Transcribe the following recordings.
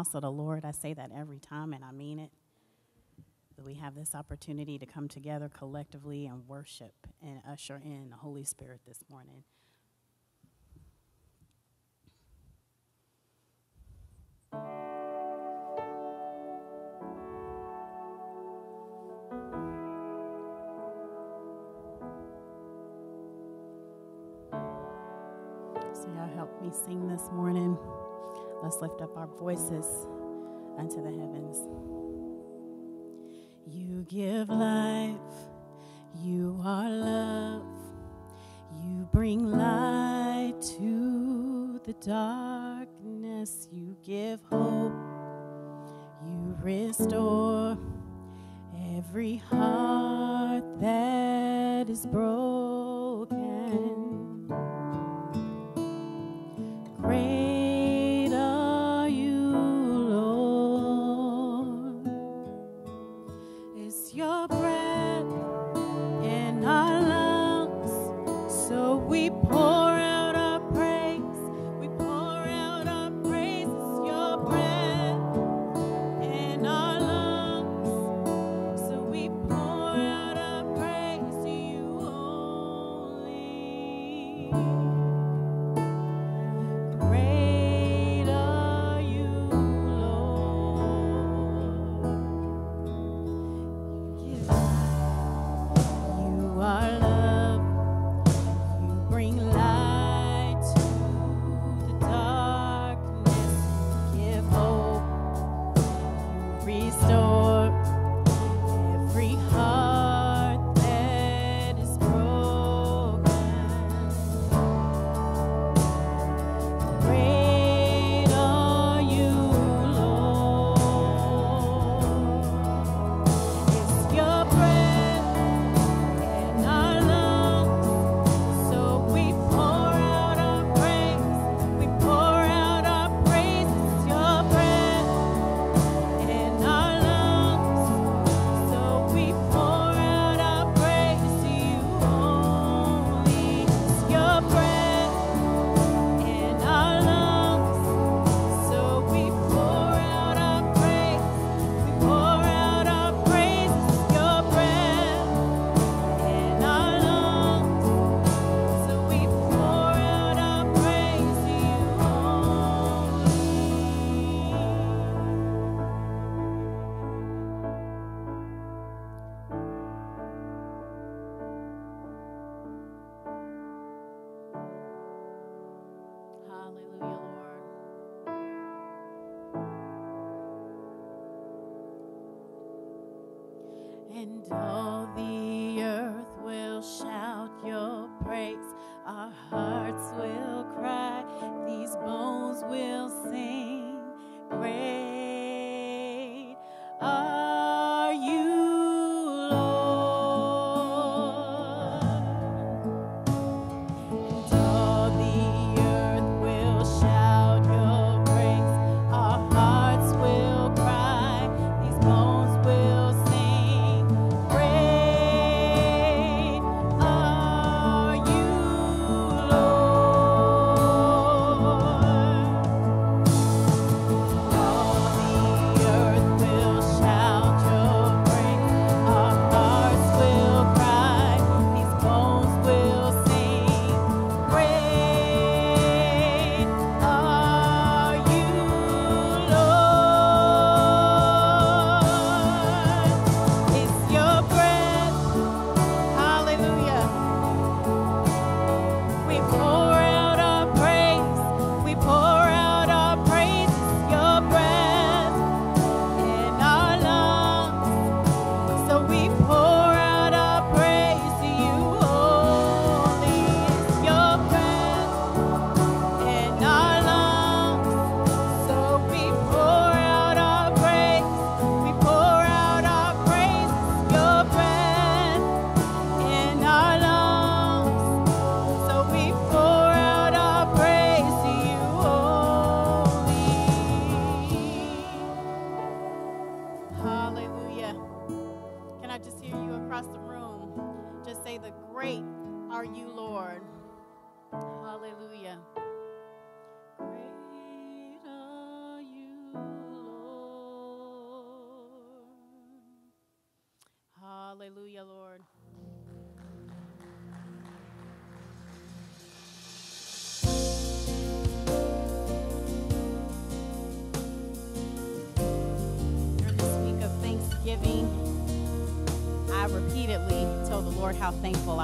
house of the Lord. I say that every time, and I mean it. That we have this opportunity to come together collectively and worship and usher in the Holy Spirit this morning. So, y'all help me sing this morning. Let's lift up our voices unto the heavens. You give life, you are love, you bring light to the darkness, you give hope, you restore every heart that is broken.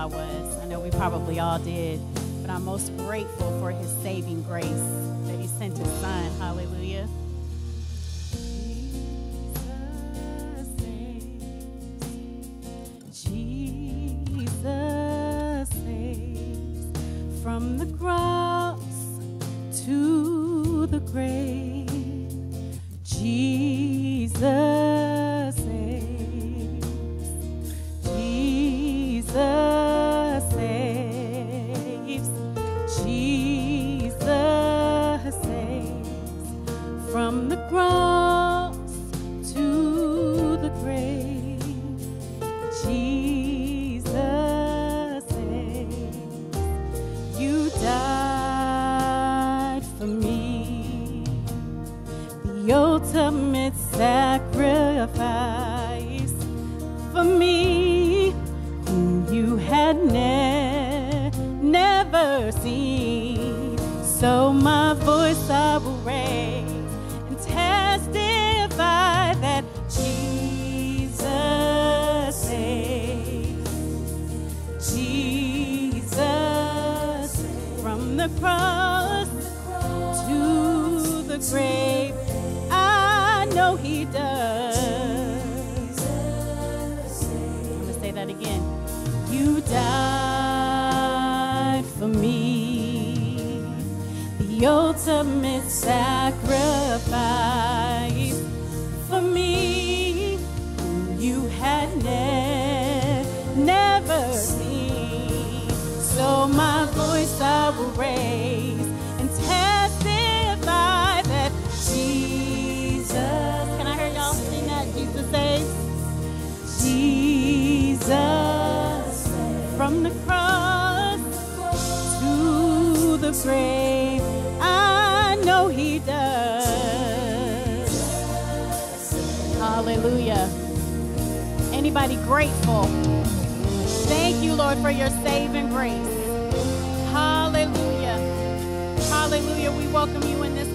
I was. I know we probably all did. But I'm most grateful for his saving grace that he sent his son. Hallelujah we welcome you in this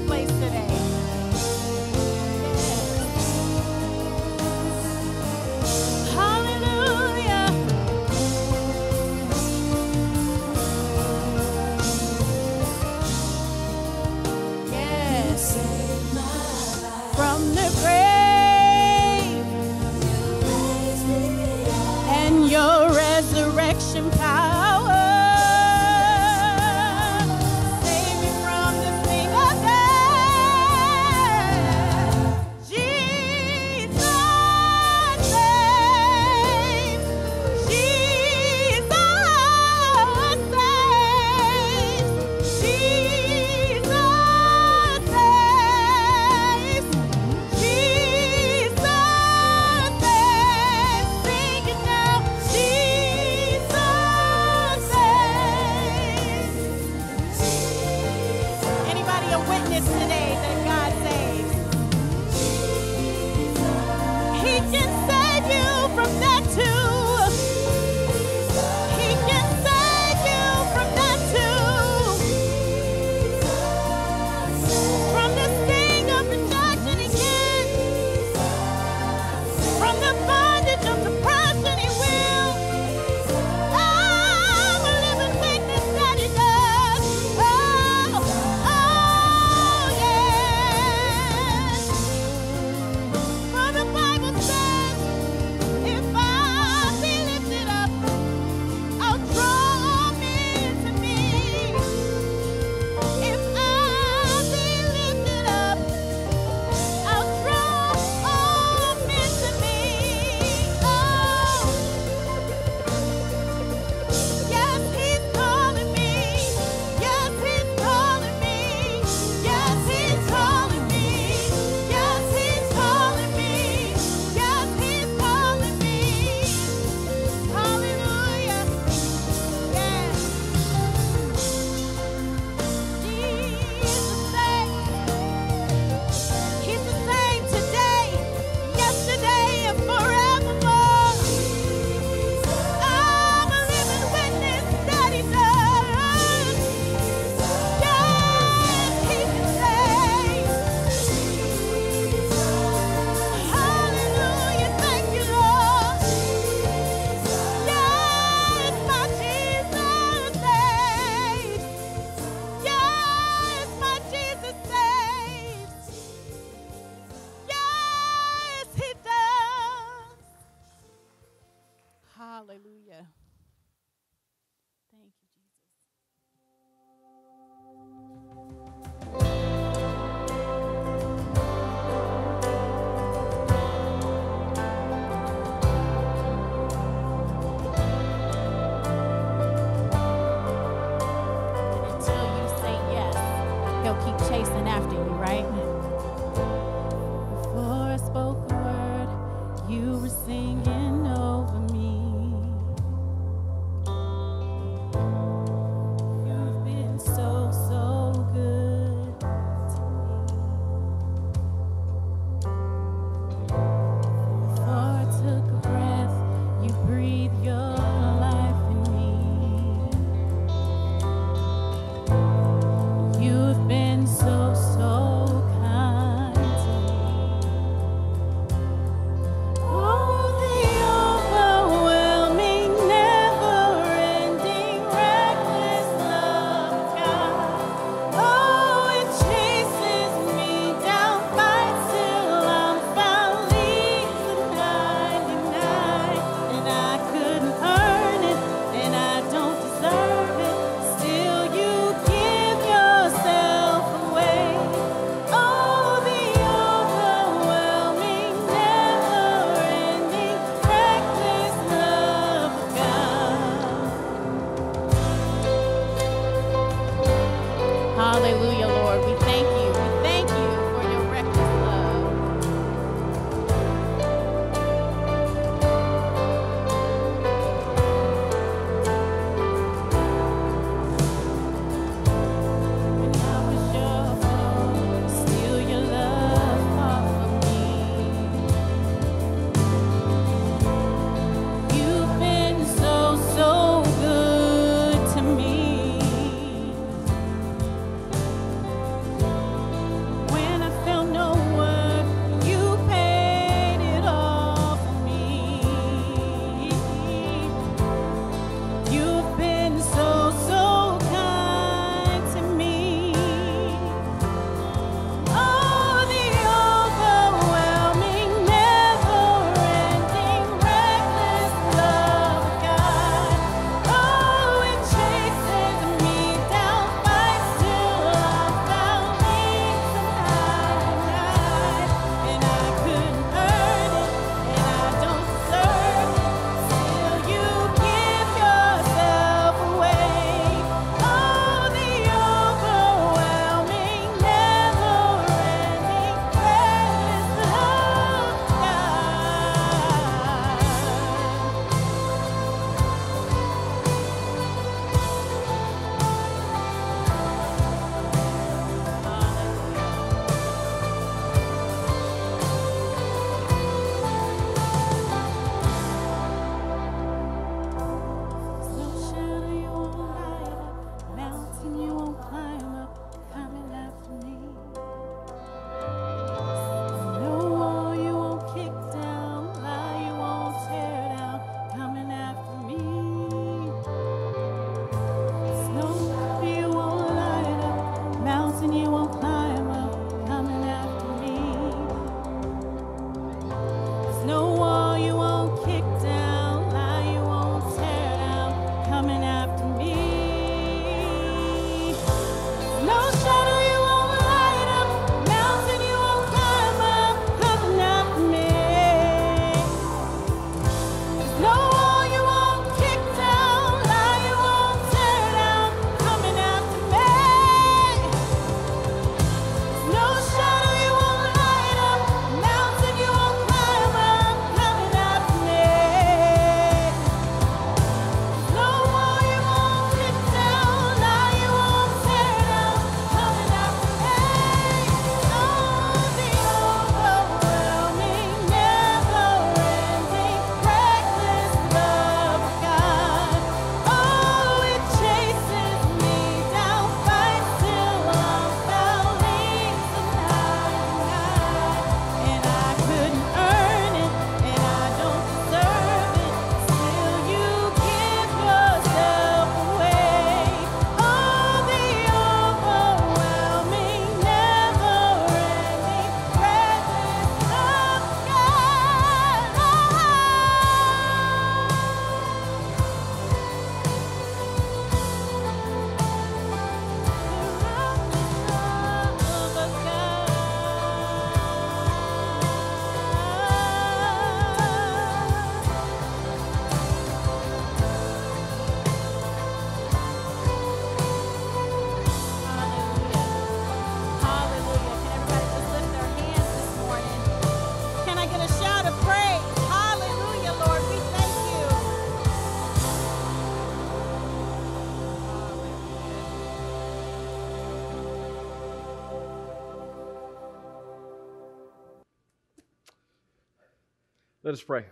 Let us pray.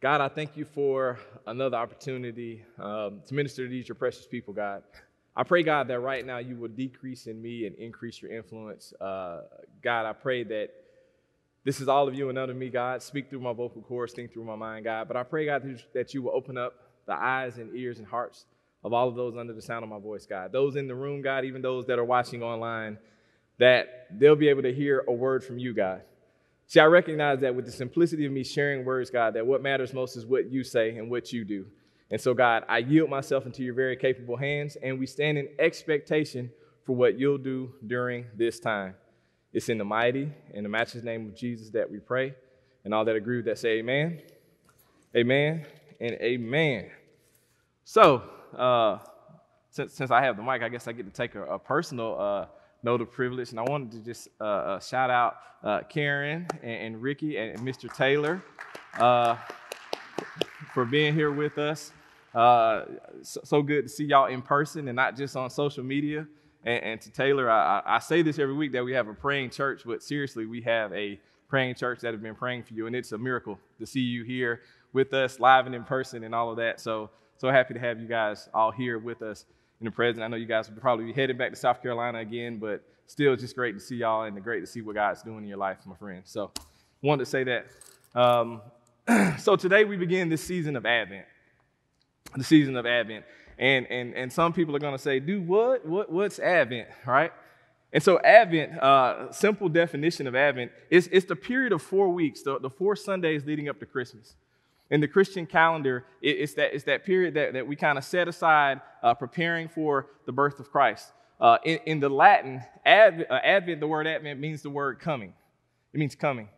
God, I thank you for another opportunity um, to minister to these, your precious people, God. I pray, God, that right now you will decrease in me and increase your influence. Uh, God, I pray that this is all of you and none of me, God. Speak through my vocal cords, think through my mind, God. But I pray, God, that you will open up the eyes and ears and hearts of all of those under the sound of my voice, God. Those in the room, God, even those that are watching online, that they'll be able to hear a word from you, God. See, I recognize that with the simplicity of me sharing words, God, that what matters most is what you say and what you do. And so, God, I yield myself into your very capable hands, and we stand in expectation for what you'll do during this time. It's in the mighty and the matchless name of Jesus that we pray. And all that agree with that say amen, amen, and amen. So, uh, since, since I have the mic, I guess I get to take a, a personal uh, note the privilege. And I wanted to just uh, uh shout out uh, Karen and, and, Ricky and, Mr. Taylor uh, for being here with us. So, so, good to see y'all in person and not just on social media. And, and to Taylor, I, I, say this every week that we have a praying church, but seriously, we have a praying church that have been praying for you, and it's a miracle to see you here with us, live and in person, and all of that. So, so happy to have you guys all here with us in the present. I know you guys will probably be heading back to South Carolina again, but still, it's just great to see y'all and great to see what God's doing in your life, my friend. So, wanted to say that. Um, so today we begin this season of Advent, the season of Advent. And, and, and some people are going to say, do what? what? What's Advent, right? And so, Advent, uh, simple definition of Advent, is it's the period of four weeks, the, the four Sundays leading up to Christmas. In the Christian calendar, it, it's, that, it's that period that, that we kind of set aside uh, preparing for the birth of Christ. Uh, in, in, the Latin, Advent, uh, Advent, the word Advent means the word coming. It means coming.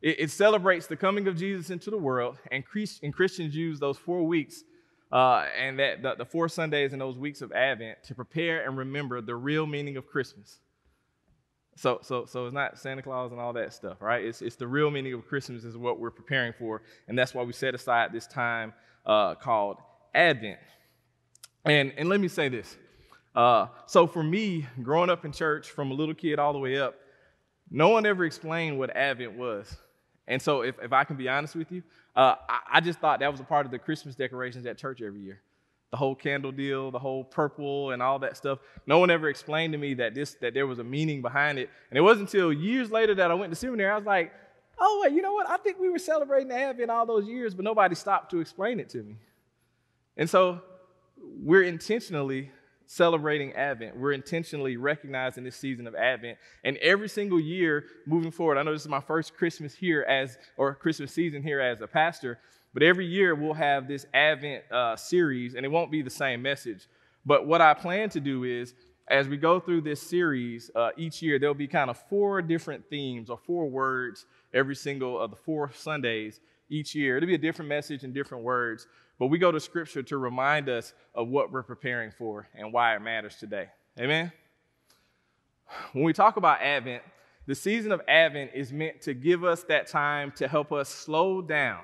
It, it celebrates the coming of Jesus into the world, and, Christ, and Christians use those four weeks uh, and that the, the, four Sundays and those weeks of Advent to prepare and remember the real meaning of Christmas. So, so, so it's not Santa Claus and all that stuff, right? It's, it's the real meaning of Christmas is what we're preparing for, and that's why we set aside this time uh, called Advent. And, and let me say this. Uh, so for me, growing up in church from a little kid all the way up, no one ever explained what Advent was. And so, if, if I can be honest with you, uh, I, I, just thought that was a part of the Christmas decorations at church every year. The whole candle deal, the whole purple, and all that stuff. No one ever explained to me that this that there was a meaning behind it. And it wasn't until years later that I went to seminary. I was like, oh wait, you know what? I think we were celebrating Advent all those years, but nobody stopped to explain it to me. And so we're intentionally celebrating Advent. We're intentionally recognizing this season of Advent. And every single year moving forward, I know this is my first Christmas here as, or Christmas season here as a pastor, but every year we'll have this Advent uh, series, and it won't be the same message. But what I plan to do is, as we go through this series uh, each year, there'll be kind of four different themes or four words every single of the four Sundays each year. It'll be a different message and different words. But we go to Scripture to remind us of what we're preparing for and why it matters today. Amen? When we talk about Advent, the season of Advent is meant to give us that time to help us slow down,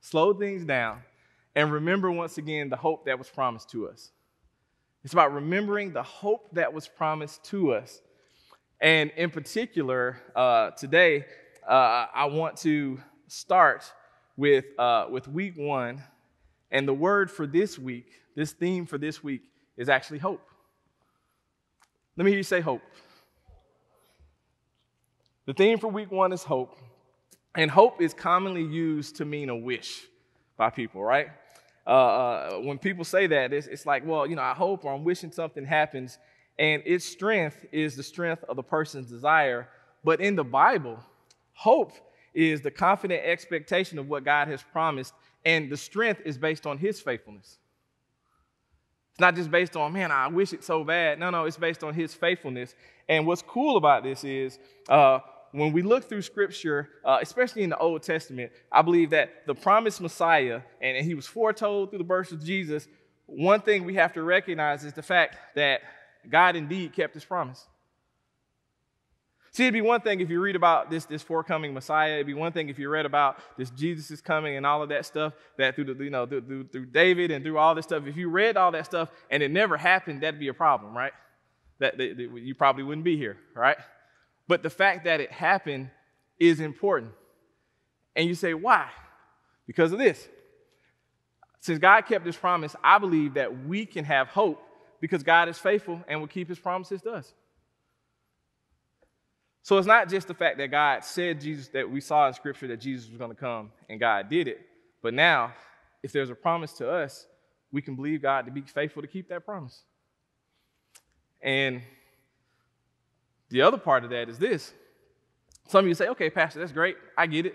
slow things down, and remember once again the hope that was promised to us. It's about remembering the hope that was promised to us. And in particular, uh, today, uh, I want to start with, uh, with week one and the word for this week, this theme for this week, is actually hope. Let me hear you say hope. The theme for week one is hope. And hope is commonly used to mean a wish by people, right? Uh, uh, when people say that, it's, it's like, well, you know, I hope or I'm wishing something happens. And its strength is the strength of the person's desire. But in the Bible, hope is the confident expectation of what God has promised and the strength is based on his faithfulness. It's not just based on, man, I wish it so bad. No, no, it's based on his faithfulness. And what's cool about this is uh, when we look through scripture, uh, especially in the Old Testament, I believe that the promised Messiah, and, he was foretold through the birth of Jesus, one thing we have to recognize is the fact that God indeed kept his promise. See, it'd be one thing if you read about this, this forthcoming Messiah. It'd be one thing if you read about this Jesus is coming and all of that stuff, that through, the, you know, through, through, through David and through all this stuff. If you read all that stuff and it never happened, that'd be a problem, right? That, that, that you probably wouldn't be here, right? But the fact that it happened is important. And you say, why? Because of this. Since God kept his promise, I believe that we can have hope because God is faithful and will keep his promises to us. So it's not just the fact that God said Jesus, that we saw in scripture that Jesus was going to come and God did it. But now, if there's a promise to us, we can believe God to be faithful to keep that promise. And the other part of that is this. Some of you say, okay, Pastor, that's great. I get it.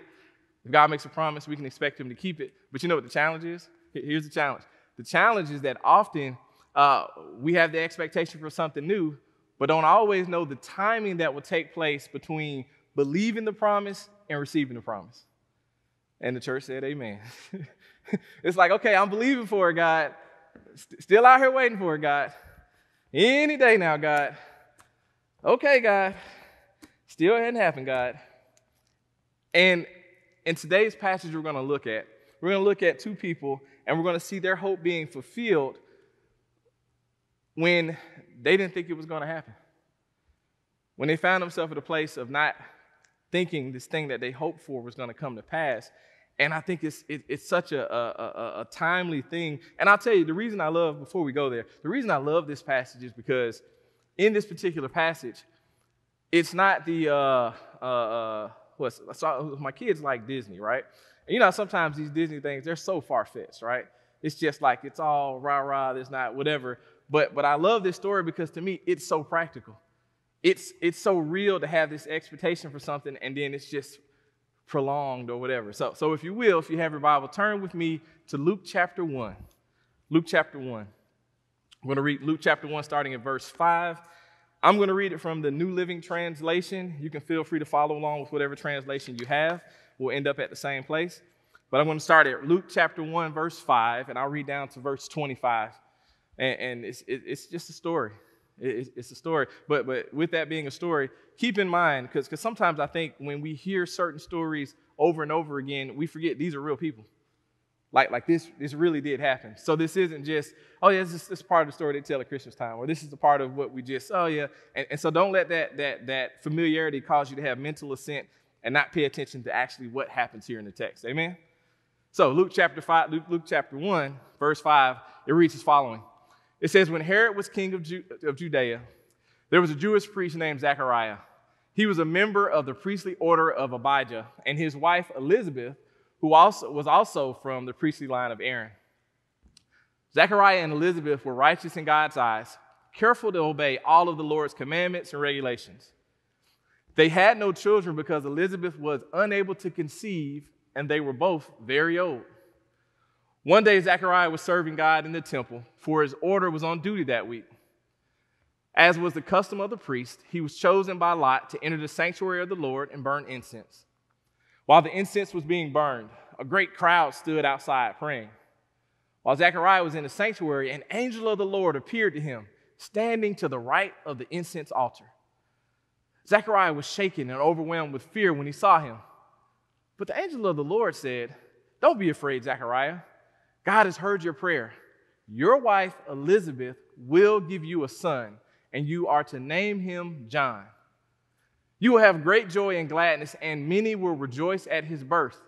If God makes a promise, we can expect him to keep it. But you know what the challenge is? Here's the challenge. The challenge is that often uh, we have the expectation for something new, but don't always know the timing that will take place between believing the promise and receiving the promise. And the church said, Amen. it's like, okay, I'm believing for it, God. St- still out here waiting for it, God. Any day now, God. Okay, God. Still hadn't happened, God. And in today's passage, we're going to look at, we're going to look at two people and we're going to see their hope being fulfilled when they didn't think it was going to happen. When they found themselves at a place of not thinking this thing that they hoped for was going to come to pass. And I think it's, it, it's such a, a, a, a timely thing. And I'll tell you, the reason I love, before we go there, the reason I love this passage is because in this particular passage, it's not the, uh, uh, uh, what's, so my kids like Disney, right? And you know, sometimes these Disney things, they're so far fetched, right? It's just like, it's all rah rah, there's not whatever. But, but I love this story because to me, it's so practical. It's, it's so real to have this expectation for something and then it's just prolonged or whatever. So, so if you will, if you have your Bible, turn with me to Luke chapter 1. Luke chapter 1. I'm going to read Luke chapter 1 starting at verse 5. I'm going to read it from the New Living Translation. You can feel free to follow along with whatever translation you have. We'll end up at the same place. But I'm going to start at Luke chapter 1, verse 5, and I'll read down to verse 25. And, and it's, it, it's just a story. It, it's a story. But, but with that being a story, keep in mind, because sometimes I think when we hear certain stories over and over again, we forget these are real people. Like, like this, this really did happen. So this isn't just, oh yeah, this is, this is part of the story they tell at Christmas time, or this is a part of what we just, oh yeah. And, and so don't let that, that, that familiarity cause you to have mental assent and not pay attention to actually what happens here in the text. Amen? So Luke chapter 5, Luke, Luke chapter 1, verse 5, it reads as following. It says, When Herod was king of, Ju- of Judea, there was a Jewish priest named Zechariah. He was a member of the priestly order of Abijah, and his wife Elizabeth, who also was also from the priestly line of Aaron. Zechariah and Elizabeth were righteous in God's eyes, careful to obey all of the Lord's commandments and regulations. They had no children because Elizabeth was unable to conceive, and they were both very old. One day, Zechariah was serving God in the temple, for his order was on duty that week. As was the custom of the priest, he was chosen by Lot to enter the sanctuary of the Lord and burn incense. While the incense was being burned, a great crowd stood outside praying. While Zechariah was in the sanctuary, an angel of the Lord appeared to him, standing to the right of the incense altar. Zechariah was shaken and overwhelmed with fear when he saw him. But the angel of the Lord said, Don't be afraid, Zechariah. God has heard your prayer. Your wife, Elizabeth, will give you a son, and you are to name him John. You will have great joy and gladness, and many will rejoice at his birth,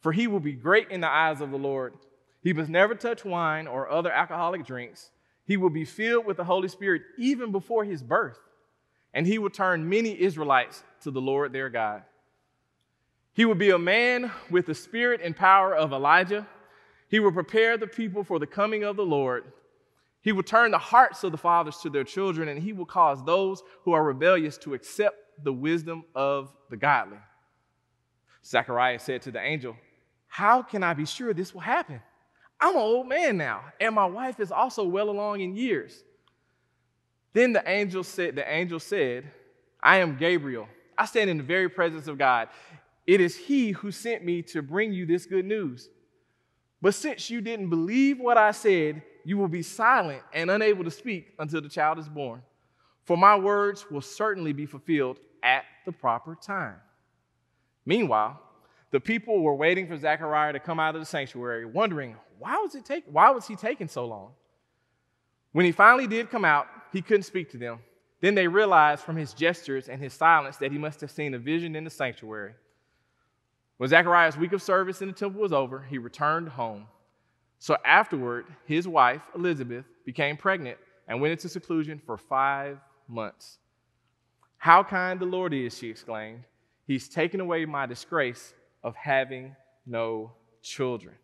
for he will be great in the eyes of the Lord. He must never touch wine or other alcoholic drinks. He will be filled with the Holy Spirit even before his birth, and he will turn many Israelites to the Lord their God. He will be a man with the spirit and power of Elijah he will prepare the people for the coming of the Lord. He will turn the hearts of the fathers to their children, and he will cause those who are rebellious to accept the wisdom of the godly. Zechariah said to the angel, How can I be sure this will happen? I'm an old man now, and my wife is also well along in years. Then the angel said, the angel said, I am Gabriel. I stand in the very presence of God. It is he who sent me to bring you this good news. But since you didn't believe what I said, you will be silent and unable to speak until the child is born. For my words will certainly be fulfilled at the proper time. Meanwhile, the people were waiting for Zechariah to come out of the sanctuary, wondering why was, it take, why was he taking so long? When he finally did come out, he couldn't speak to them. Then they realized from his gestures and his silence that he must have seen a vision in the sanctuary. When Zechariah's week of service in the temple was over, he returned home. So afterward, his wife, Elizabeth, became pregnant and went into seclusion for five months. How kind the Lord is, she exclaimed. He's taken away my disgrace of having no children.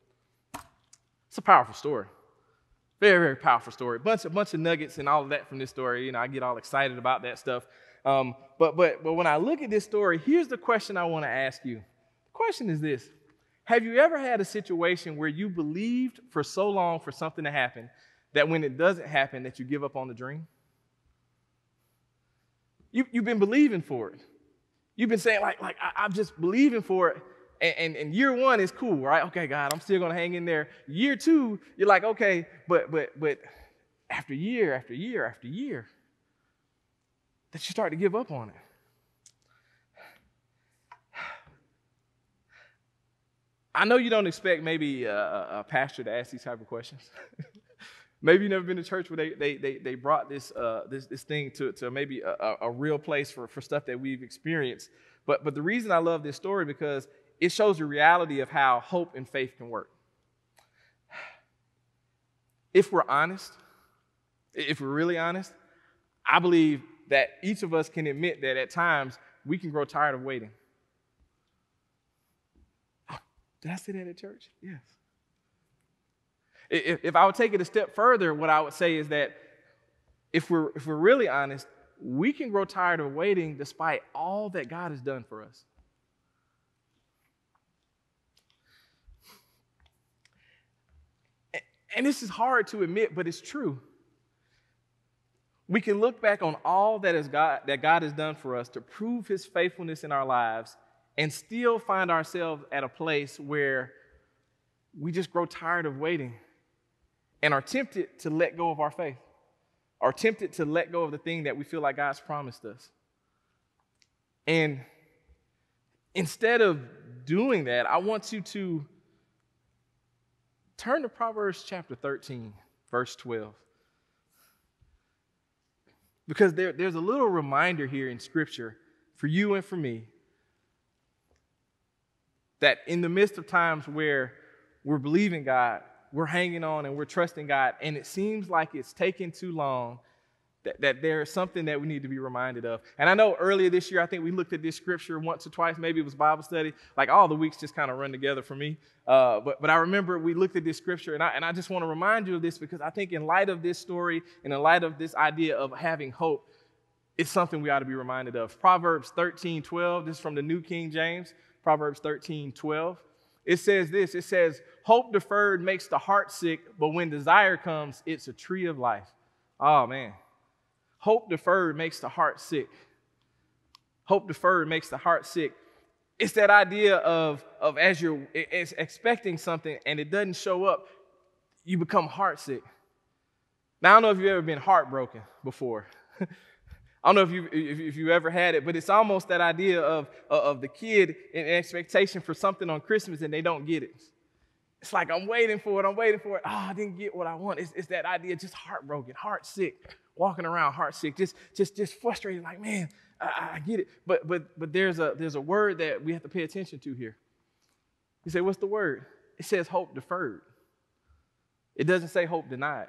It's a powerful story. Very, very powerful story. Bunch, a bunch of nuggets and all of that from this story. You know, I get all excited about that stuff. Um, but, but, but when I look at this story, here's the question I want to ask you. The question is this Have you ever had a situation where you believed for so long for something to happen that when it doesn't happen, that you give up on the dream? You, you've been believing for it. You've been saying, like, like I, am just believing for it. And, and, and, year one is cool, right? Okay, God, I'm still gonna hang in there. Year two, you're like, okay, but but but after year after year after year, that you start to give up on it. I know you don't expect maybe a, a pastor to ask these type of questions. maybe you've never been to church where they, they, they, they brought this, uh, this, this thing to, to maybe a, a real place for, for stuff that we've experienced. But, but the reason I love this story because it shows the reality of how hope and faith can work. If we're honest, if we're really honest, I believe that each of us can admit that at times we can grow tired of waiting. Did I say that at church? Yes. If, I would take it a step further, what I would say is that if we're, if we're really honest, we can grow tired of waiting despite all that God has done for us. And this is hard to admit, but it's true. We can look back on all that, is God, that God has done for us to prove his faithfulness in our lives and still find ourselves at a place where we just grow tired of waiting and are tempted to let go of our faith, are tempted to let go of the thing that we feel like God's promised us. And instead of doing that, I want you to turn to Proverbs chapter 13, verse 12. Because there, there's a little reminder here in Scripture for you and for me that in the midst of times where we're believing God, we're hanging on and we're trusting God, and it seems like it's taking too long, that, that there is something that we need to be reminded of. And I know earlier this year, I think we looked at this scripture once or twice. Maybe it was Bible study. Like all the weeks just kind of run together for me. Uh, but, but I remember we looked at this scripture, and I, and I just want to remind you of this because I think, in light of this story and in light of this idea of having hope, it's something we ought to be reminded of. Proverbs 13 12, this is from the New King James. Proverbs 13, 12. It says this it says, Hope deferred makes the heart sick, but when desire comes, it's a tree of life. Oh, man. Hope deferred makes the heart sick. Hope deferred makes the heart sick. It's that idea of, of as you're expecting something and it doesn't show up, you become heartsick. Now, I don't know if you've ever been heartbroken before. I don't know if you if, you ever had it, but it's almost that idea of, of the kid in expectation for something on Christmas and they don't get it. It's like I'm waiting for it, I'm waiting for it. Oh, I didn't get what I want. It's, it's that idea, just heartbroken, heart sick, walking around heart sick, just just just frustrated, like, man, I, I get it. But but but there's a there's a word that we have to pay attention to here. You say, what's the word? It says hope deferred. It doesn't say hope denied.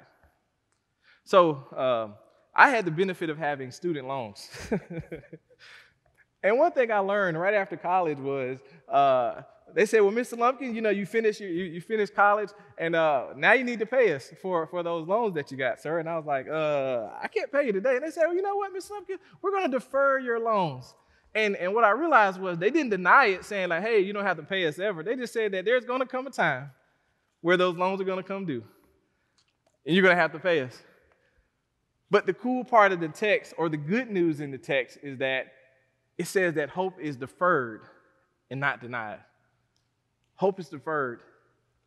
So um, I had the benefit of having student loans. and one thing I learned right after college was uh, they said, well, Mr. Lumpkin, you know, you finished, you, you college, and uh, now you need to pay us for, for those loans that you got, sir. And I was like, uh, I can't pay you today. And they said, well, you know what, Mr. Lumpkin, we're going to defer your loans. And, and what I realized was they didn't deny it, saying, like, hey, you don't have to pay us ever. They just said that there's going to come a time where those loans are going to come due, and you're going to have to pay us. But the cool part of the text, or the good news in the text, is that it says that hope is deferred and not denied. Hope is deferred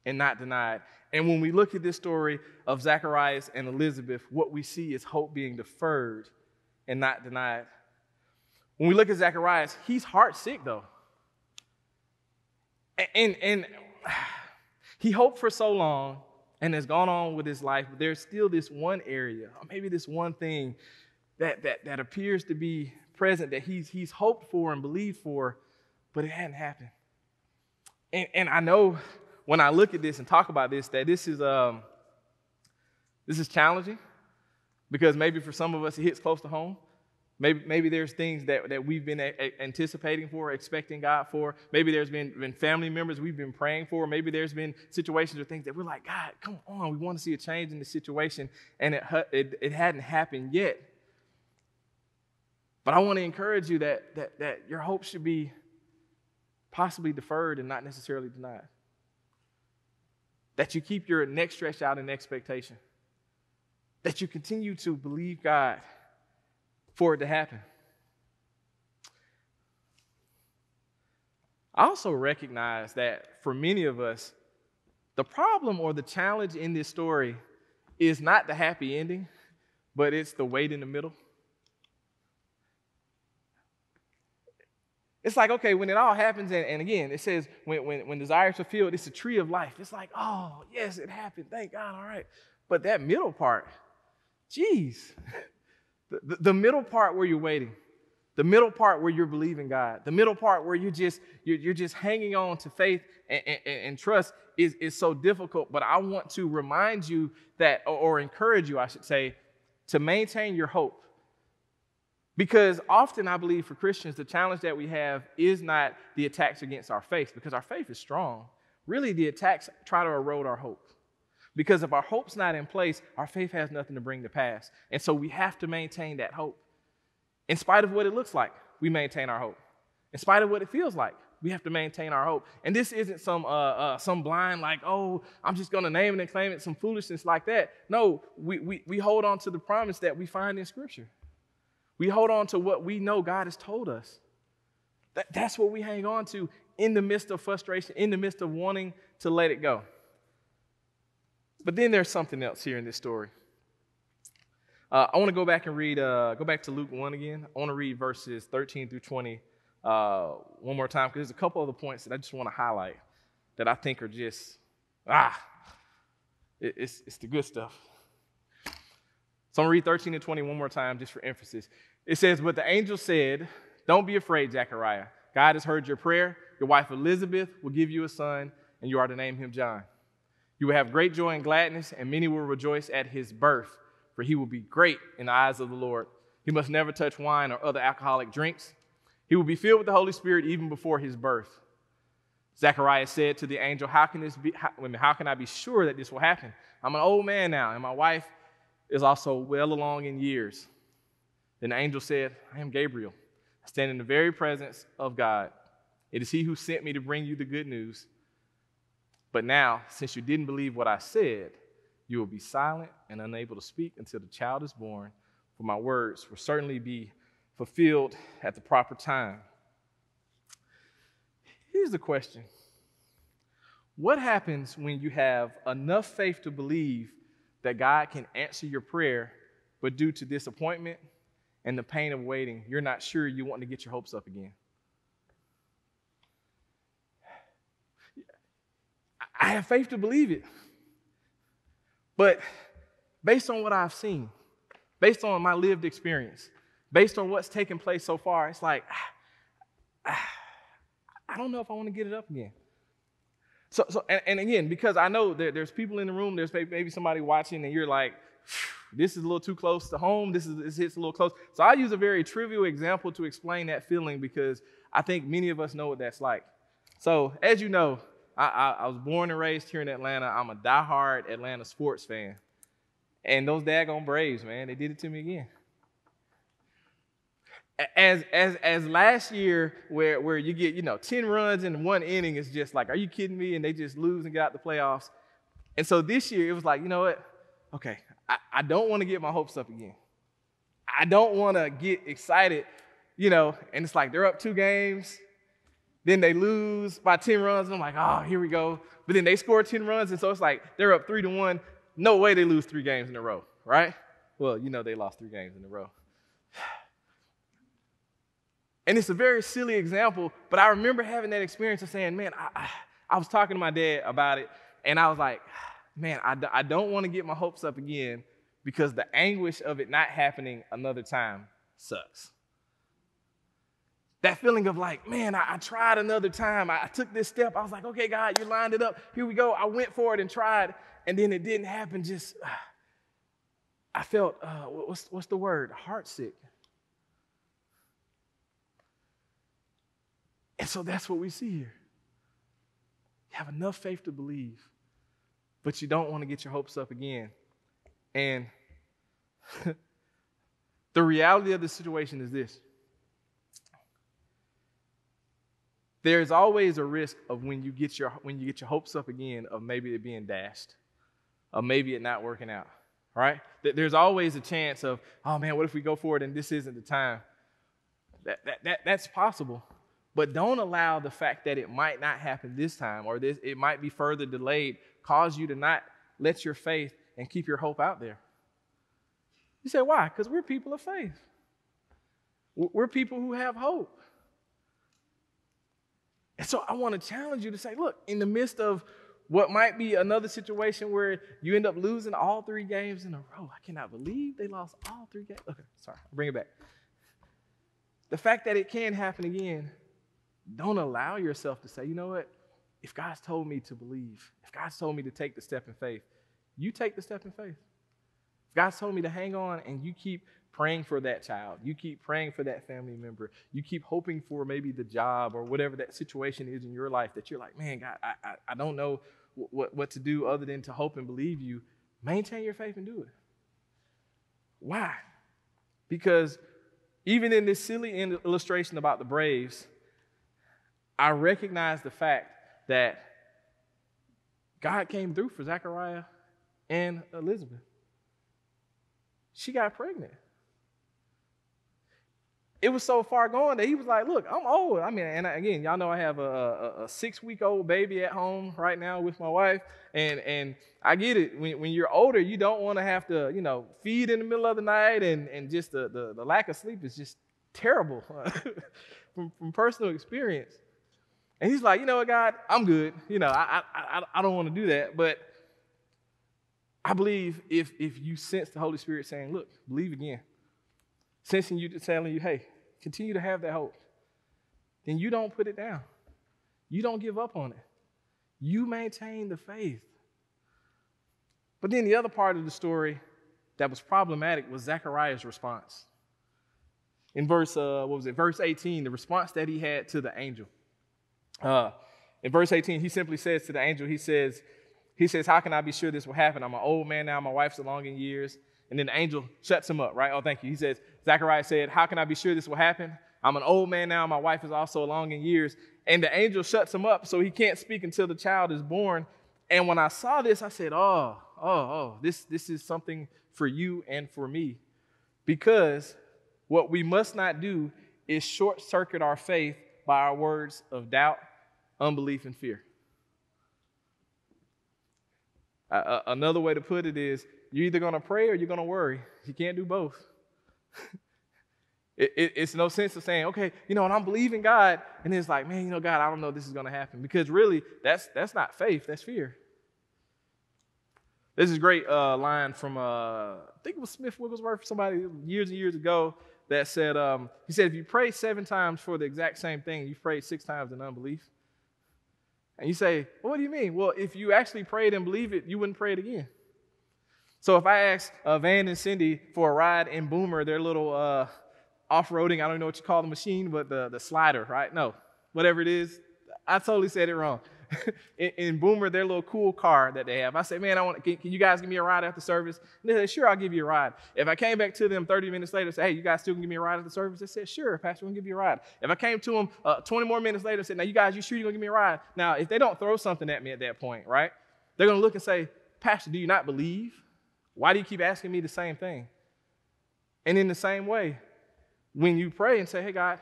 and not denied. And when we look at this story of Zacharias and Elizabeth, what we see is hope being deferred and not denied. When we look at Zacharias, he's heart sick though. And, and, and he hoped for so long and has gone on with his life, but there's still this one area, or maybe this one thing that, that, that appears to be present that he's, he's hoped for and believed for, but it hadn't happened. And, and I know when I look at this and talk about this that this is um, this is challenging because maybe for some of us it hits close to home. Maybe, maybe there's things that, that we've been a, a, anticipating for, expecting God for. Maybe there's been, been family members we've been praying for. Maybe there's been situations or things that we're like, God, come on, we want to see a change in the situation, and it, it, it hadn't happened yet. But I want to encourage you that, that, that your hope should be possibly deferred and not necessarily denied. That you keep your neck stretched out in expectation. That you continue to believe God for it to happen. I also recognize that for many of us, the problem or the challenge in this story is not the happy ending, but it's the wait in the middle. It's like, okay, when it all happens, and, and again, it says when, when, when desire is fulfilled, it's a tree of life. It's like, oh, yes, it happened. Thank God, all right. But that middle part, geez, the, the, middle part where you're waiting, the middle part where you're believing God, the middle part where you just, you're, you're just hanging on to faith and, and, and, trust is, is so difficult. But I want to remind you that, or, or encourage you, I should say, to maintain your hope because often I believe for Christians, the challenge that we have is not the attacks against our faith, because our faith is strong. Really, the attacks try to erode our hope. Because if our hope's not in place, our faith has nothing to bring to pass. And so we have to maintain that hope. In spite of what it looks like, we maintain our hope. In spite of what it feels like, we have to maintain our hope. And this isn't some uh, uh, some blind like, oh, I'm just going to name it and claim it, some foolishness like that. No, we, we, we hold on to the promise that we find in Scripture. We hold on to what we know God has told us. That, that's what we hang on to in the midst of frustration, in the midst of wanting to let it go. But then there's something else here in this story. Uh, I want to go back and read, uh, go back to Luke 1 again. I want to read verses 13 through 20 uh, one more time because there's a couple other points that I just want to highlight that I think are just, ah, it, it's, it's the good stuff. So I'm going to read 13 and 20 one more time just for emphasis. It says, But the angel said, Don't be afraid, Zechariah. God has heard your prayer. Your wife Elizabeth will give you a son, and you are to name him John. You will have great joy and gladness, and many will rejoice at his birth, for he will be great in the eyes of the Lord. He must never touch wine or other alcoholic drinks. He will be filled with the Holy Spirit even before his birth. Zechariah said to the angel, How can this be? How, how can I be sure that this will happen? I'm an old man now, and my wife is also well along in years. Then the angel said, I am Gabriel. I stand in the very presence of God. It is he who sent me to bring you the good news. But now, since you didn't believe what I said, you will be silent and unable to speak until the child is born, for my words will certainly be fulfilled at the proper time. Here's the question What happens when you have enough faith to believe that God can answer your prayer, but due to disappointment and the pain of waiting, you're not sure you want to get your hopes up again. I have faith to believe it. But based on what I've seen, based on my lived experience, based on what's taken place so far, it's like, I don't know if I want to get it up again. So, so and, and again, because I know there's people in the room, there's maybe somebody watching, and you're like, this is a little too close to home. This is this hits a little close. So I use a very trivial example to explain that feeling because I think many of us know what that's like. So as you know, I, I, I was born and raised here in Atlanta. I'm a diehard Atlanta sports fan, and those daggone Braves, man, they did it to me again. As as as last year where where you get you know 10 runs in one inning is just like are you kidding me? And they just lose and get out the playoffs. And so this year it was like you know what? Okay i, I don't want to get my hopes up again. I don't want to get excited you know and it's like they're up two games then they lose by 10 runs and i'm like oh here we go. But then they score 10 runs and so it's like they're up three to one. No way they lose three games in a row right? Well you know they lost three games in a row. And it's a very silly example, but I remember having that experience of saying, man, I, I, I was talking to my dad about it, and I was like, man, I, I don't want to get my hopes up again because the anguish of it not happening another time sucks. That feeling of like, man, I, I tried another time. I, I took this step. I was like, okay, God, you lined it up. Here we go. I went for it and tried, and then it didn't happen. Just, I felt, uh, what's, what's the word? Heartsick. And so that's what we see here. You have enough faith to believe, but you don't want to get your hopes up again. And the reality of the situation is this there's always a risk of when you get your when you get your hopes up again of maybe it being dashed of maybe it not working out right? There's always a chance of oh man what if we go for it and this isn't the time? That, that, that that's possible but don't allow the fact that it might not happen this time or this it might be further delayed cause you to not let your faith and keep your hope out there. You say why? Because we're people of faith. We're people who have hope and so I want to challenge you to say, look, in the midst of what might be another situation where you end up losing all three games in a row, I cannot believe they lost all three games. Okay, sorry, I'll bring it back. The fact that it can happen again, don't allow yourself to say, you know what? If God's told me to believe, if God's told me to take the step in faith, you take the step in faith. If God's told me to hang on and you keep praying for that child. You keep praying for that family member. You keep hoping for maybe the job or whatever that situation is in your life that you're like, man, God, I, I, I don't know what, what to do other than to hope and believe you. Maintain your faith and do it. Why? Because even in this silly illustration about the Braves, I recognize the fact that God came through for Zachariah and Elizabeth. She got pregnant it was so far gone that he was like, "Look, I'm old. I mean, and again, y'all know I have a, a, a six-week-old baby at home right now with my wife, and and I get it. When, when you're older, you don't want to have to, you know, feed in the middle of the night, and and just the the, the lack of sleep is just terrible from from personal experience. And he's like, you know what, God, I'm good. You know, I I I, I don't want to do that, but I believe if if you sense the Holy Spirit saying, "Look, believe again." Sensing you, telling you, hey, continue to have that hope, then you don't put it down. You don't give up on it. You maintain the faith. But then the other part of the story that was problematic was Zechariah's response. In verse, uh, what was it, verse 18, the response that he had to the angel. Uh, in verse 18, he simply says to the angel, he says, he says, How can I be sure this will happen? I'm an old man now, my wife's along in years. And then the angel shuts him up, right? Oh, thank you. He says, Zachariah said, How can I be sure this will happen? I'm an old man now. My wife is also along in years. And the angel shuts him up so he can't speak until the child is born. And when I saw this, I said, Oh, oh, oh, this, this is something for you and for me. Because what we must not do is short circuit our faith by our words of doubt, unbelief, and fear. Uh, another way to put it is you're either going to pray or you're going to worry. You can't do both. it, it, it's no sense of saying, okay, you know, and I'm believing God, and it's like, man, you know, God, I don't know this is going to happen. Because really, that's, that's not faith, that's fear. This is a great uh, line from, uh, I think it was Smith Wigglesworth, somebody years and years ago, that said, um, he said, if you pray seven times for the exact same thing, you've prayed six times in unbelief. And you say, well, what do you mean? Well, if you actually prayed and believe it, you wouldn't pray it again. So if I ask uh, Van and Cindy for a ride in Boomer, their little uh, off-roading, I don't know what you call the machine, but the, the slider, right? No, whatever it is, I totally said it wrong. in, in, Boomer, their little cool car that they have. I said, man, I want. Can, can you guys give me a ride after service? And they said, sure, I'll give you a ride. If I came back to them 30 minutes later, say, hey, you guys still can give me a ride after service? They said, sure, Pastor, we'll give you a ride. If I came to them uh, 20 more minutes later, said, now you guys, you sure you're gonna give me a ride? Now, if they don't throw something at me at that point, right? They're gonna look and say, Pastor, do you not believe? Why do you keep asking me the same thing? And in the same way, when you pray and say, hey, God,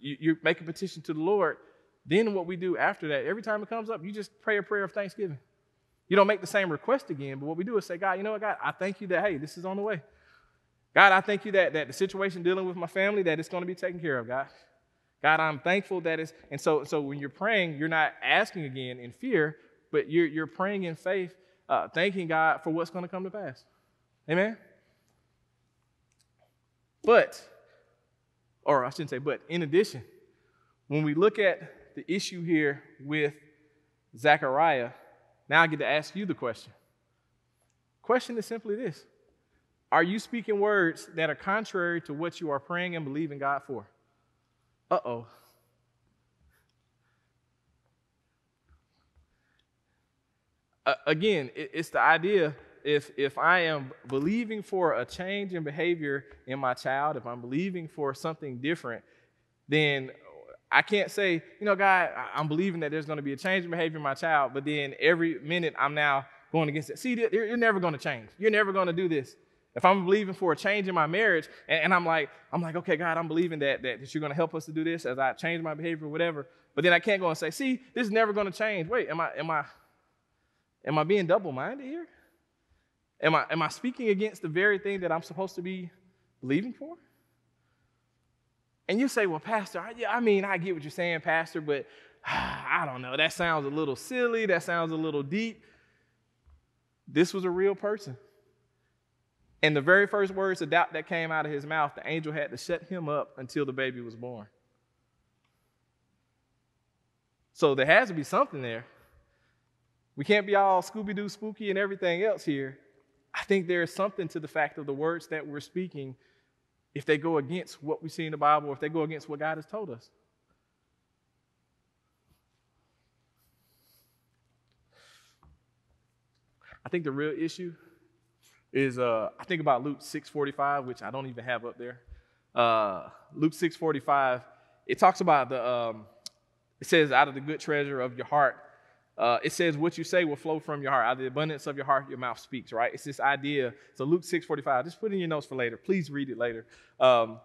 you, you make a petition to the Lord, then what we do after that, every time it comes up, you just pray a prayer of thanksgiving. You don't make the same request again, but what we do is say, God, you know what, God, I thank you that, hey, this is on the way. God, I thank you that, that the situation dealing with my family, that it's going to be taken care of, God. God, I'm thankful that it's, and so, so when you're praying, you're not asking again in fear, but you're, you're praying in faith uh, thanking God for what's going to come to pass. Amen? But or I shouldn't say, but in addition, when we look at the issue here with Zechariah, now I get to ask you the question. Question is simply this Are you speaking words that are contrary to what you are praying and believing God for? Uh oh. Again, it, it's the idea if, if I am believing for a change in behavior in my child, if I'm believing for something different, then I can't say, you know, God, I'm believing that there's going to be a change in behavior in my child, but then every minute I'm now going against it. See, you're never going to change. You're never going to do this. If I'm believing for a change in my marriage, and, and I'm like, I'm like, okay, God, I'm believing that, that, that you're going to help us to do this as I change my behavior, whatever. But then I can't go and say, see, this is never going to change. Wait, am I, am I, am I being double-minded here? Am I, am I speaking against the very thing that I'm supposed to be believing for? And you say, well, Pastor, I, yeah, I mean, I get what you're saying, Pastor, but I don't know. That sounds a little silly. That sounds a little deep. This was a real person. And the very first words of doubt that came out of his mouth, the angel had to shut him up until the baby was born. So there has to be something there. We can't be all Scooby Doo spooky and everything else here. I think there is something to the fact of the words that we're speaking if they go against what we see in the Bible, or if they go against what God has told us. I think the real issue is uh, I think about Luke 6:45, which I don't even have up there. Uh, Luke 6:45, it talks about the um, it says out of the good treasure of your heart uh, it says what you say will flow from your heart. Out of the abundance of your heart, your mouth speaks, right? It's this idea. So Luke 6 45, just put in your notes for later. Please read it later. Um,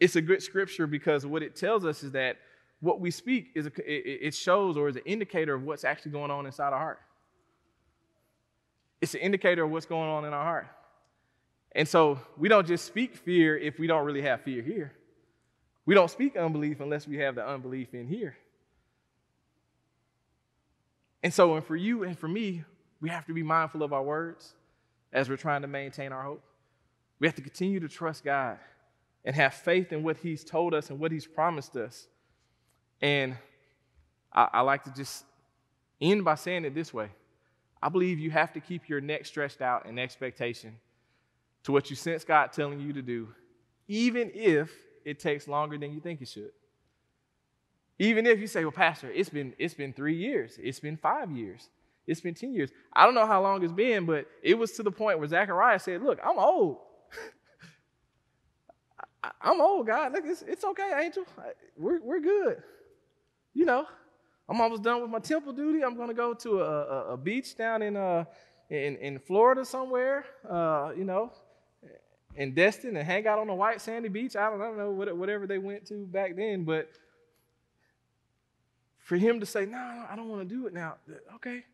it's a good scripture because what it tells us is that what we speak is a, it, it shows or is an indicator of what's actually going on inside our heart. It's an indicator of what's going on in our heart. And so we don't just speak fear if we don't really have fear here. We don't speak unbelief unless we have the unbelief in here. And so, and for you and for me, we have to be mindful of our words as we're trying to maintain our hope. We have to continue to trust God and have faith in what He's told us and what He's promised us. And I, I like to just end by saying it this way I believe you have to keep your neck stretched out in expectation to what you sense God telling you to do, even if it takes longer than you think it should. Even if you say, well, Pastor, it's been, it's been three years, it's been five years, it's been 10 years. I don't know how long it's been, but it was to the point where Zechariah said, Look, I'm old. I'm old, God. Look, it's, it's okay, Angel. We're, we're good. You know, I'm almost done with my temple duty. I'm going to go to a, a, a, beach down in, uh, in, in Florida somewhere, uh, you know, in Destin and hang out on the white sandy beach. I don't, I don't know, what whatever they went to back then, but for him to say, No, I don't want to do it now. Okay.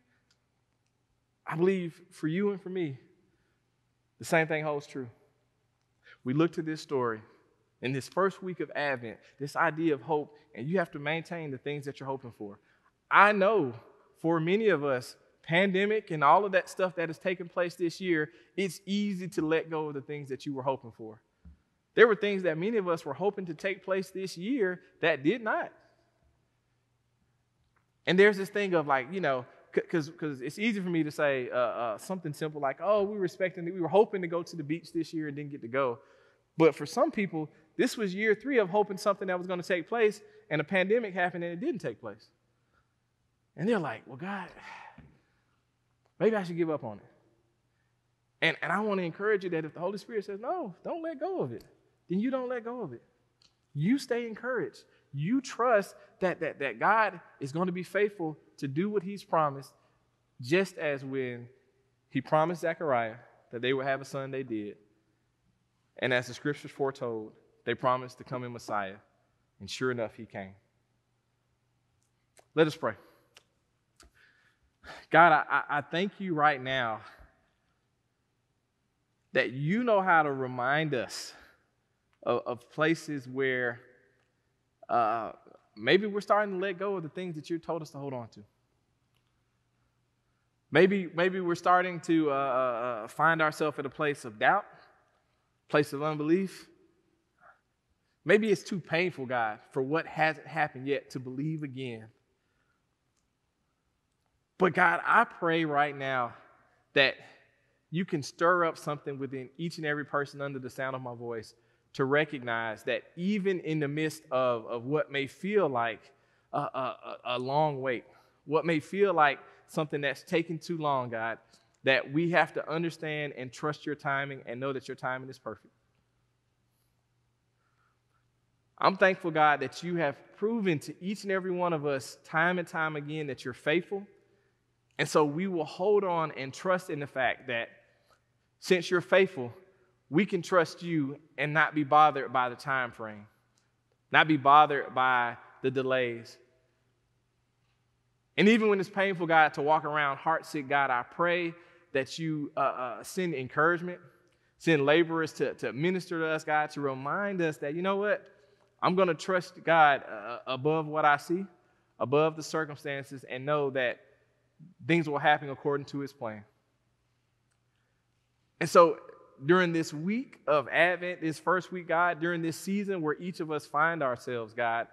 I believe for you and for me, the same thing holds true. We look to this story in this first week of Advent, this idea of hope, and you have to maintain the things that you're hoping for. I know for many of us, pandemic and all of that stuff that has taken place this year, it's easy to let go of the things that you were hoping for. There were things that many of us were hoping to take place this year that did not. And there's this thing of like, you know, because because it's easy for me to say uh, uh, something simple like, oh, we were expecting, we were hoping to go to the beach this year and didn't get to go. But for some people, this was year three of hoping something that was going to take place, and a pandemic happened and it didn't take place. And they're like, well, God, maybe I should give up on it. And, and I want to encourage you that if the Holy Spirit says, no, don't let go of it, then you don't let go of it. You stay encouraged you trust that, that, that God is going to be faithful to do what he's promised, just as when he promised Zechariah that they would have a son, they did. And as the scriptures foretold, they promised to come in Messiah. And sure enough, he came. Let us pray. God, I, I thank you right now that you know how to remind us of, of places where uh, maybe we're starting to let go of the things that you told us to hold on to. Maybe, maybe we're starting to uh, uh, uh find ourselves at a place of doubt, place of unbelief. Maybe it's too painful, God, for what hasn't happened yet to believe again. But God, I pray right now that you can stir up something within each and every person under the sound of my voice to recognize that even in the midst of, of what may feel like a, a, a long wait, what may feel like something that's taken too long, God, that we have to understand and trust your timing and know that your timing is perfect. I'm thankful, God, that you have proven to each and every one of us time and time again that you're faithful. And so we will hold on and trust in the fact that since you're faithful, we can trust you and not be bothered by the time frame, not be bothered by the delays. And even when it's painful, God, to walk around heartsick, God, I pray that you uh, uh, send encouragement, send laborers to, to minister to us, God, to remind us that, you know what? I'm going to trust God uh, above what I see, above the circumstances, and know that things will happen according to his plan. And so during this week of Advent, this first week, God, during this season where each of us find ourselves, God,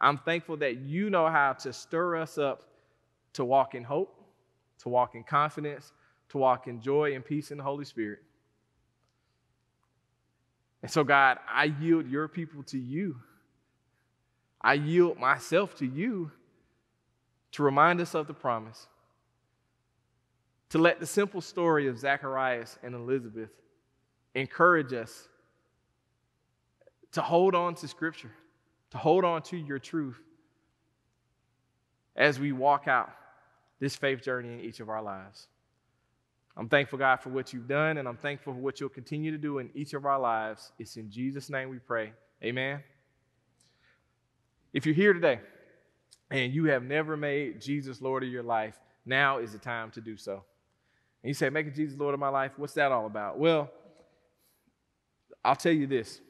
I'm thankful that you know how to stir us up to walk in hope, to walk in confidence, to walk in joy and peace in the Holy Spirit. And so, God, I yield your people to you. I yield myself to you to remind us of the promise, to let the simple story of Zacharias and Elizabeth encourage us to hold on to Scripture, to hold on to your truth as we walk out this faith journey in each of our lives. I'm thankful, God, for what you've done, and I'm thankful for what you'll continue to do in each of our lives. It's in Jesus' name we pray. Amen. If you're here today and you have never made Jesus Lord of your life, now is the time to do so. And you say, making Jesus Lord of my life, what's that all about? Well, I'll tell you this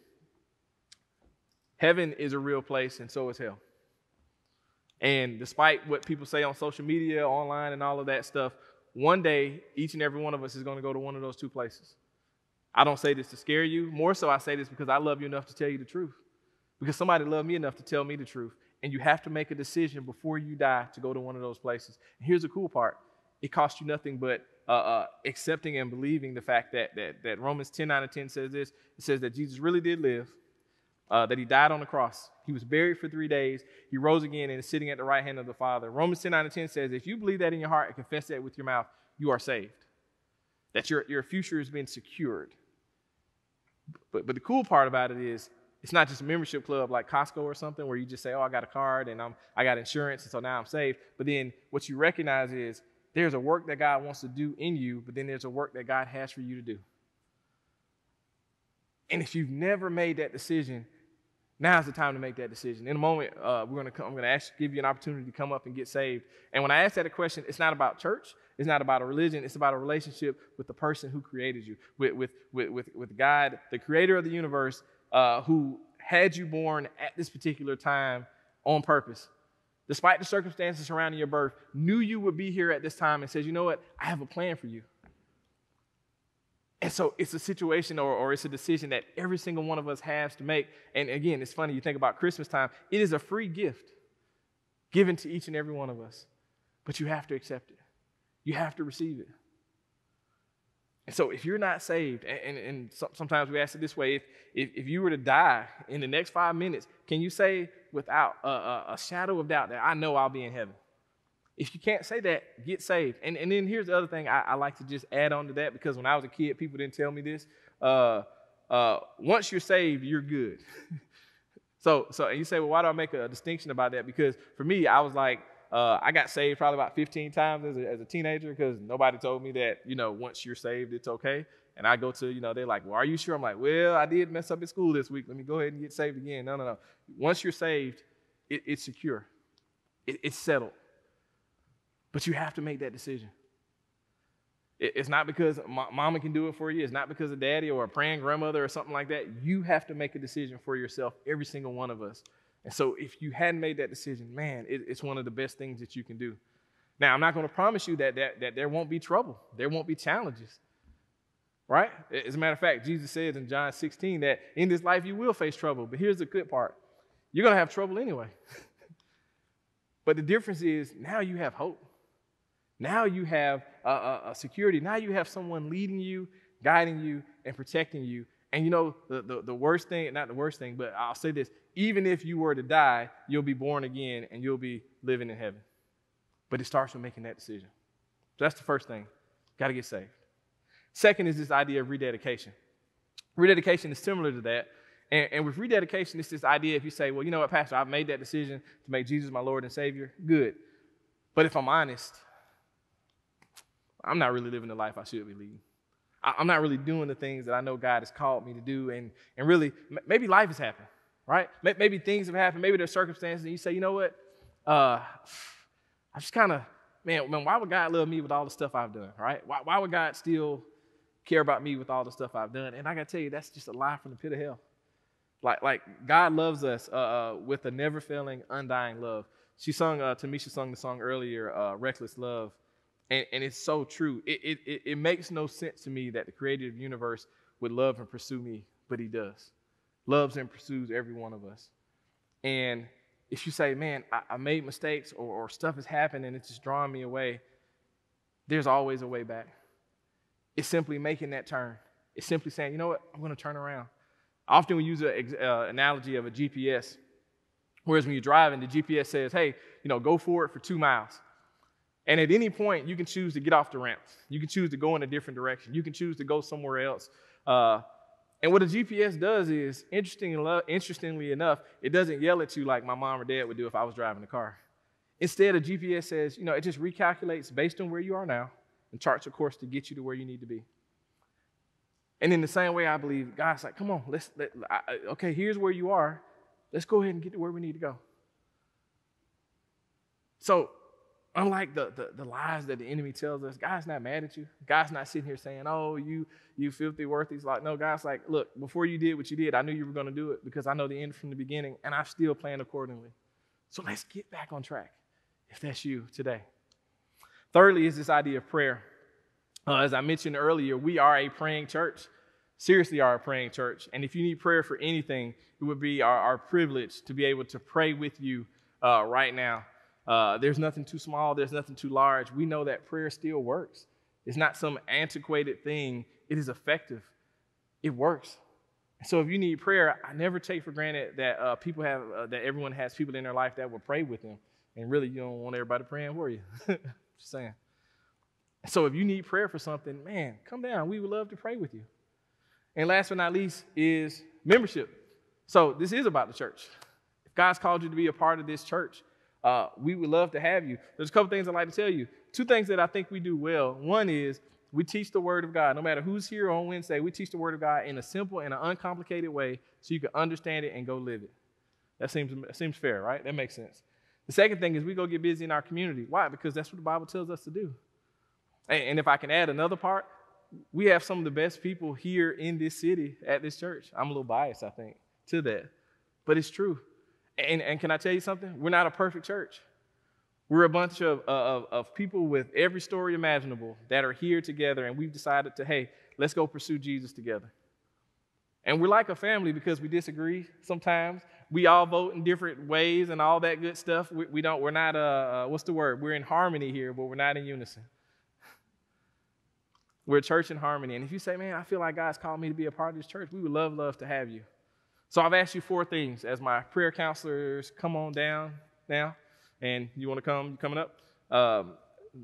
heaven is a real place, and so is hell. And despite what people say on social media, online, and all of that stuff, one day each and every one of us is going to go to one of those two places. I don't say this to scare you. More so, I say this because I love you enough to tell you the truth. Because somebody loved me enough to tell me the truth. And you have to make a decision before you die to go to one of those places. And here's the cool part it costs you nothing but uh, uh, accepting and believing the fact that, that, that Romans 10 9 and 10 says this. It says that Jesus really did live, uh, that he died on the cross. He was buried for three days. He rose again and is sitting at the right hand of the Father. Romans 10 9 and 10 says, if you believe that in your heart and confess that with your mouth, you are saved. That your, your future has been secured. But, but the cool part about it is, it's not just a membership club like Costco or something where you just say, oh, I got a card and I'm, I got insurance, and so now I'm saved. But then what you recognize is there's a work that God wants to do in you, but then there's a work that God has for you to do. And if you've never made that decision, now's the time to make that decision. In a moment, uh, we're gonna come, I'm going to ask, give you an opportunity to come up and get saved. And when I ask that a question, it's not about church. It's not about a religion. It's about a relationship with the person who created you, with, with, with, with, with God, the creator of the universe, uh, who had you born at this particular time on purpose. Despite the circumstances surrounding your birth, knew you would be here at this time and says, you know what? I have a plan for you. And so it's a situation or, or it's a decision that every single one of us has to make. And again, it's funny, you think about Christmas time, it is a free gift given to each and every one of us. But you have to accept it, you have to receive it. And so if you're not saved, and, and, and sometimes we ask it this way if, if, if, you were to die in the next five minutes, can you say without a, a, a shadow of doubt that I know I'll be in heaven? If you can't say that, get saved. And, and then here's the other thing I, I, like to just add on to that because when I was a kid, people didn't tell me this. Uh, uh, once you're saved, you're good. so, so and you say, well, why do I make a distinction about that? Because for me, I was like, uh, I got saved probably about 15 times as a, as a teenager because nobody told me that, you know, once you're saved, it's okay. And I go to, you know, they're like, well, are you sure? I'm like, well, I did mess up in school this week. Let me go ahead and get saved again. No, no, no. Once you're saved, it, it's secure, it, it's settled. But you have to make that decision. It's not because mama can do it for you. It's not because of daddy or a praying grandmother or something like that. You have to make a decision for yourself, every single one of us. And so if you hadn't made that decision, man, it, it's one of the best things that you can do. Now, I'm not going to promise you that, that, that there won't be trouble, there won't be challenges. Right? As a matter of fact, Jesus says in John 16 that in this life you will face trouble. But here's the good part you're going to have trouble anyway. but the difference is now you have hope. Now you have a, a, a, security. Now you have someone leading you, guiding you, and protecting you. And you know, the, the, the worst thing, not the worst thing, but I'll say this even if you were to die, you'll be born again and you'll be living in heaven. But it starts with making that decision. So that's the first thing. Got to get saved. Second is this idea of rededication. Rededication is similar to that. And, and, with rededication, it's this idea if you say, well, you know what, Pastor, I've made that decision to make Jesus my Lord and Savior, good. But if I'm honest, I'm not really living the life I should be living. I, am not really doing the things that I know God has called me to do. And, and really, maybe life has happened, right? Maybe things have happened. Maybe there's circumstances, and you say, you know what? Uh, I just kind of, man, man, why would God love me with all the stuff I've done, right? Why, why would God still care about me with all the stuff I've done? And I got to tell you, that's just a lie from the pit of hell. Like, like God loves us uh, uh, with a never failing, undying love. She sung, uh, Tamisha sung the song earlier, uh, Reckless Love. And, and it's so true. It, it, it makes no sense to me that the creative universe would love and pursue me, but he does. Loves and pursues every one of us. And if you say, man, I, I made mistakes or, or stuff has happened and it's just drawing me away, there's always a way back. It's simply making that turn. It's simply saying, you know what, I'm going to turn around. Often we use an uh, analogy of a GPS. Whereas when you're driving, the GPS says, hey, you know, go forward for two miles. And at any point, you can choose to get off the ramp. You can choose to go in a different direction. You can choose to go somewhere else. Uh, and what a GPS does is, interestingly enough, it doesn't yell at you like my mom or dad would do if I was driving the car. Instead, a GPS says, you know, it just recalculates based on where you are now and charts a course to get you to where you need to be. And in the same way, I believe God's like, come on, let's, let, I, okay, here's where you are. Let's go ahead and get to where we need to go. So unlike the, the, the, lies that the enemy tells us, God's not mad at you. God's not sitting here saying, oh, you, you filthy worthies. Like, no, God's like, look, before you did what you did, I knew you were going to do it because I know the end from the beginning, and I still planned accordingly. So let's get back on track if that's you today. Thirdly, is this idea of prayer. Uh, as I mentioned earlier, we are a praying church. Seriously, are a praying church. And if you need prayer for anything, it would be our, our privilege to be able to pray with you uh, right now. Uh, there's nothing too small, there's nothing too large. We know that prayer still works. It's not some antiquated thing, it is effective. It works. So if you need prayer, I never take for granted that uh, people have, uh, that everyone has people in their life that will pray with them. And really, you don't want everybody praying for you. Just saying. So if you need prayer for something, man, come down. We would love to pray with you. And last but not least is membership. So this is about the church. If God's called you to be a part of this church, uh, we would love to have you. There's a couple things I'd like to tell you. Two things that I think we do well. One is we teach the Word of God. No matter who's here on Wednesday, we teach the Word of God in a simple and an uncomplicated way so you can understand it and go live it. That seems, seems fair, right? That makes sense. The second thing is we go get busy in our community. Why? Because that's what the Bible tells us to do. And, and if I can add another part, we have some of the best people here in this city at this church. I'm a little biased, I think, to that. But it's true. And, and can I tell you something? We're not a perfect church. We're a bunch of, of, of people with every story imaginable that are here together, and we've decided to, hey, let's go pursue Jesus together. And we're like a family because we disagree sometimes. We all vote in different ways and all that good stuff. We, we don't, we're not, uh, uh, what's the word? We're in harmony here, but we're not in unison. We're a church in harmony. And if you say, man, I feel like God's called me to be a part of this church, we would love, love to have you. So I've asked you four things as my prayer counselors come on down now, and you want to come, you coming up. Um,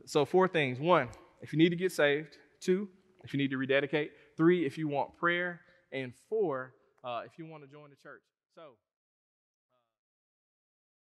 so four things. One, if you need to get saved. Two, if you need to rededicate. Three, if you want prayer. And four, uh, if you want to join the church. So.